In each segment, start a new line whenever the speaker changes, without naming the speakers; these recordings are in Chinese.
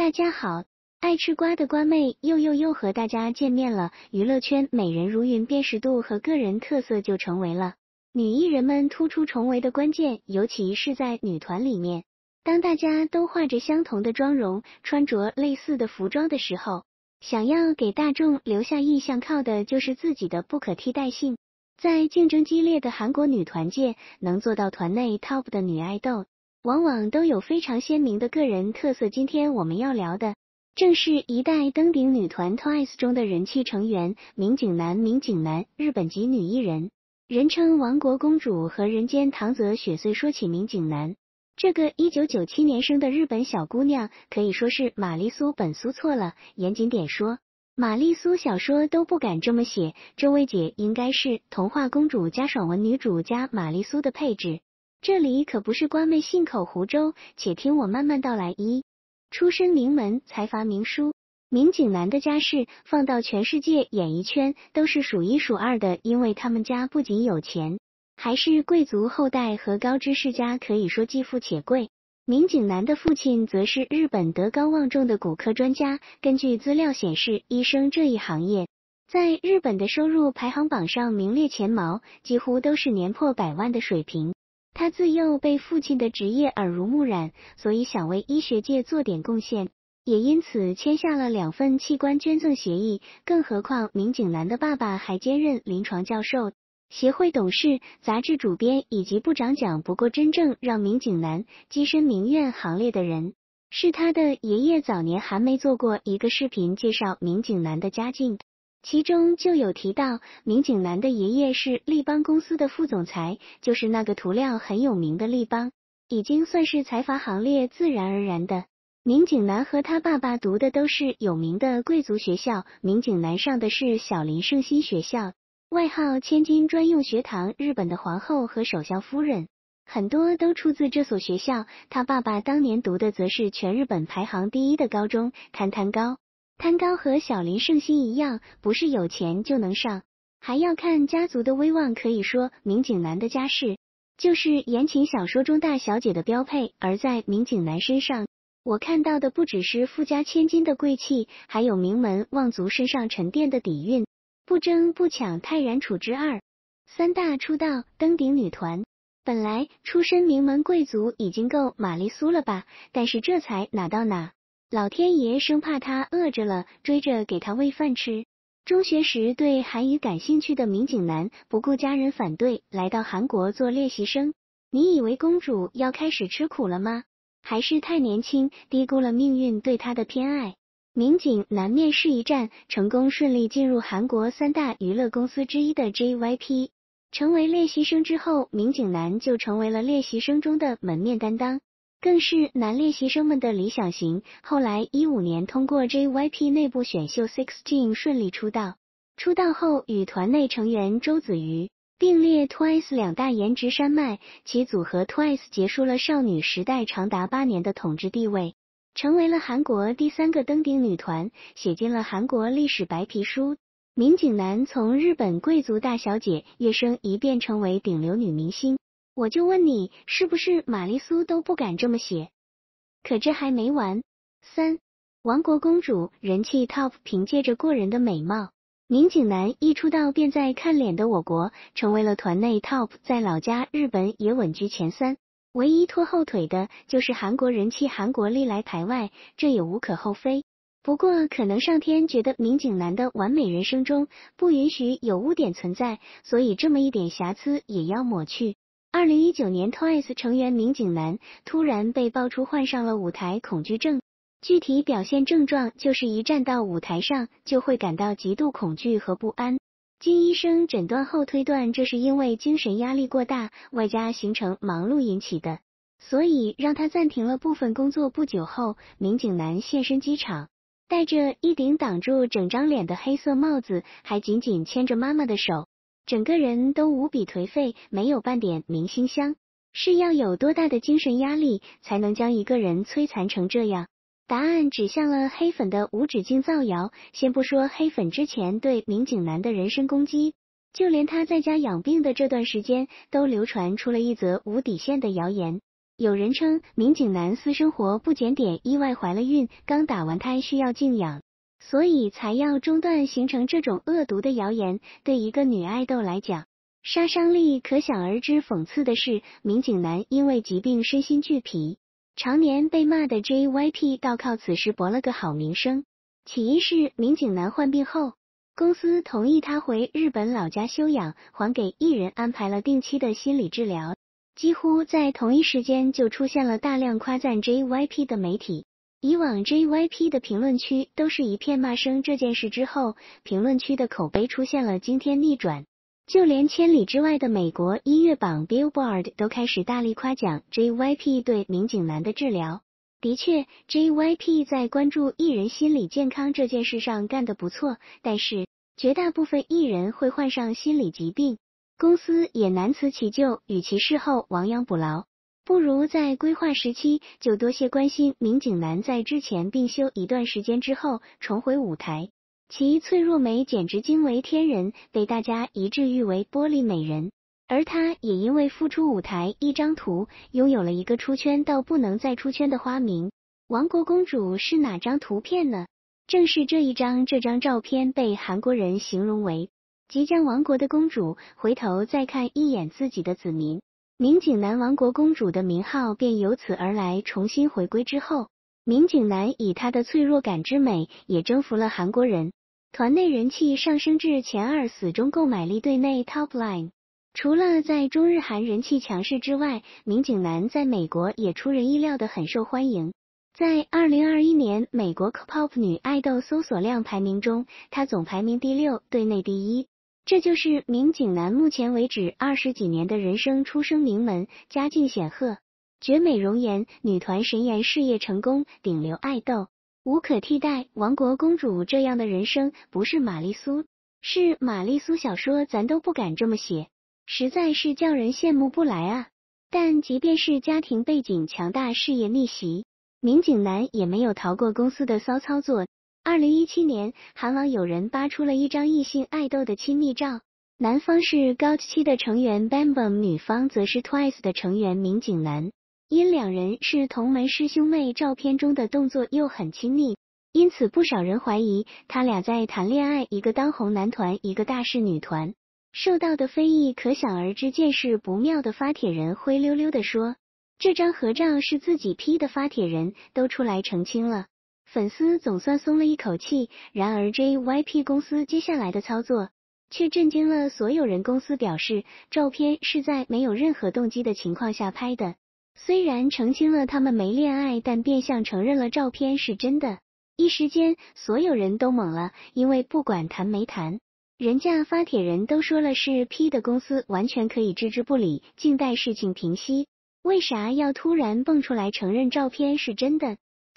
大家好，爱吃瓜的瓜妹又又又和大家见面了。娱乐圈美人如云，辨识度和个人特色就成为了女艺人们突出重围的关键，尤其是在女团里面。当大家都画着相同的妆容，穿着类似的服装的时候，想要给大众留下印象，靠的就是自己的不可替代性。在竞争激烈的韩国女团界，能做到团内 top 的女爱豆。往往都有非常鲜明的个人特色。今天我们要聊的，正是一代登顶女团 TWICE 中的人气成员明景南。明景南，日本籍女艺人，人称亡国公主和人间唐泽雪穗。说起明景南，这个一九九七年生的日本小姑娘，可以说是玛丽苏本苏错了。严谨点说，玛丽苏小说都不敢这么写。这位姐应该是童话公主加爽文女主加玛丽苏的配置。这里可不是瓜妹信口胡诌，且听我慢慢道来。一，出身名门，财阀名书，明景南的家世放到全世界演艺圈都是数一数二的，因为他们家不仅有钱，还是贵族后代和高知世家，可以说既富且贵。明景南的父亲则是日本德高望重的骨科专家。根据资料显示，医生这一行业在日本的收入排行榜上名列前茅，几乎都是年破百万的水平。他自幼被父亲的职业耳濡目染，所以想为医学界做点贡献，也因此签下了两份器官捐赠协议。更何况明景南的爸爸还兼任临床教授、协会董事、杂志主编以及部长奖。不过，真正让明景南跻身名媛行列的人，是他的爷爷。早年还没做过一个视频介绍明景南的家境。其中就有提到，明景南的爷爷是立邦公司的副总裁，就是那个涂料很有名的立邦，已经算是财阀行列自然而然的。明景南和他爸爸读的都是有名的贵族学校，明景南上的是小林圣心学校，外号千金专用学堂，日本的皇后和首相夫人很多都出自这所学校。他爸爸当年读的则是全日本排行第一的高中——滩高。攀高和小林圣心一样，不是有钱就能上，还要看家族的威望。可以说，明景南的家世就是言情小说中大小姐的标配。而在明景南身上，我看到的不只是富家千金的贵气，还有名门望族身上沉淀的底蕴。不争不抢，泰然处之。二三大出道登顶女团，本来出身名门贵族已经够玛丽苏了吧？但是这才哪到哪？老天爷生怕他饿着了，追着给他喂饭吃。中学时对韩语感兴趣的民警男，不顾家人反对，来到韩国做练习生。你以为公主要开始吃苦了吗？还是太年轻，低估了命运对她的偏爱。民警男面试一战成功，顺利进入韩国三大娱乐公司之一的 JYP，成为练习生之后，民警男就成为了练习生中的门面担当。更是男练习生们的理想型。后来一五年通过 JYP 内部选秀 Sixteen 顺利出道。出道后与团内成员周子瑜并列 TWICE 两大颜值山脉，其组合 TWICE 结束了少女时代长达八年的统治地位，成为了韩国第三个登顶女团，写进了韩国历史白皮书。明景南从日本贵族大小姐跃升一变成为顶流女明星。我就问你，是不是玛丽苏都不敢这么写？可这还没完。三，王国公主人气 top，凭借着过人的美貌，明景南一出道便在看脸的我国成为了团内 top，在老家日本也稳居前三。唯一拖后腿的就是韩国人气，韩国历来排外，这也无可厚非。不过可能上天觉得明景南的完美人生中不允许有污点存在，所以这么一点瑕疵也要抹去。二零一九年，TWICE 成员明景南突然被爆出患上了舞台恐惧症，具体表现症状就是一站到舞台上就会感到极度恐惧和不安。经医生诊断后推断，这是因为精神压力过大，外加行程忙碌引起的，所以让他暂停了部分工作。不久后，明景南现身机场，戴着一顶挡住整张脸的黑色帽子，还紧紧牵着妈妈的手。整个人都无比颓废，没有半点明星香。是要有多大的精神压力，才能将一个人摧残成这样？答案指向了黑粉的无止境造谣。先不说黑粉之前对民警男的人身攻击，就连他在家养病的这段时间，都流传出了一则无底线的谣言。有人称民警男私生活不检点，意外怀了孕，刚打完胎需要静养，所以才要中断，形成这种恶毒的谣言。对一个女爱豆来讲，杀伤力可想而知。讽刺的是，民警男因为疾病身心俱疲，常年被骂的 JYP 倒靠此事博了个好名声。起因是民警男患病后。公司同意他回日本老家休养，还给艺人安排了定期的心理治疗。几乎在同一时间，就出现了大量夸赞 JYP 的媒体。以往 JYP 的评论区都是一片骂声，这件事之后，评论区的口碑出现了惊天逆转。就连千里之外的美国音乐榜 Billboard 都开始大力夸奖 JYP 对民警男的治疗。的确，JYP 在关注艺人心理健康这件事上干得不错，但是绝大部分艺人会患上心理疾病，公司也难辞其咎。与其事后亡羊补牢，不如在规划时期就多些关心民警男在之前病休一段时间之后重回舞台。其脆弱美简直惊为天人，被大家一致誉为玻璃美人。而他也因为复出舞台一张图，拥有了一个出圈到不能再出圈的花名“王国公主”。是哪张图片呢？正是这一张。这张照片被韩国人形容为即将亡国的公主。回头再看一眼自己的子民，明景男王国公主的名号便由此而来。重新回归之后，明景男以他的脆弱感之美，也征服了韩国人，团内人气上升至前二，死忠购买力队内 top line。除了在中日韩人气强势之外，明景男在美国也出人意料的很受欢迎。在二零二一年美国 K-pop 女爱豆搜索量排名中，他总排名第六，队内第一。这就是民警男目前为止二十几年的人生：出生名门，家境显赫，绝美容颜，女团神颜，事业成功，顶流爱豆，无可替代。亡国公主这样的人生，不是玛丽苏，是玛丽苏小说，咱都不敢这么写。实在是叫人羡慕不来啊！但即便是家庭背景强大、事业逆袭，民警男也没有逃过公司的骚操作。二零一七年，韩网有人扒出了一张异性爱豆的亲密照，男方是 GOT7 的成员 BamBam，女方则是 TWICE 的成员民警男。因两人是同门师兄妹，照片中的动作又很亲密，因此不少人怀疑他俩在谈恋爱。一个当红男团，一个大势女团。受到的非议可想而知，见势不妙的发帖人灰溜溜的说：“这张合照是自己 P 的。”发帖人都出来澄清了，粉丝总算松了一口气。然而 JYP 公司接下来的操作却震惊了所有人。公司表示，照片是在没有任何动机的情况下拍的。虽然澄清了他们没恋爱，但变相承认了照片是真的。一时间，所有人都懵了，因为不管谈没谈。人家发帖人都说了是 P 的公司，完全可以置之不理，静待事情平息。为啥要突然蹦出来承认照片是真的？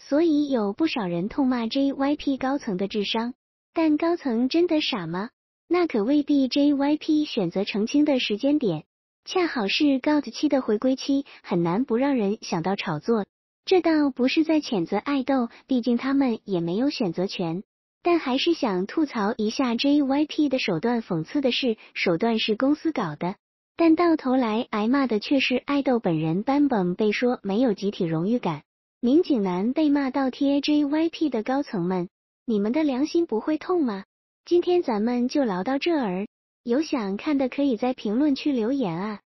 所以有不少人痛骂 JYP 高层的智商。但高层真的傻吗？那可未必。JYP 选择澄清的时间点，恰好是 GOT7 的回归期，很难不让人想到炒作。这倒不是在谴责爱豆，毕竟他们也没有选择权。但还是想吐槽一下 JYP 的手段。讽刺的是，手段是公司搞的，但到头来挨骂的却是爱豆本人。BamBam 被说没有集体荣誉感，民警男被骂到 T A J Y P 的高层们，你们的良心不会痛吗？今天咱们就聊到这儿，有想看的可以在评论区留言啊。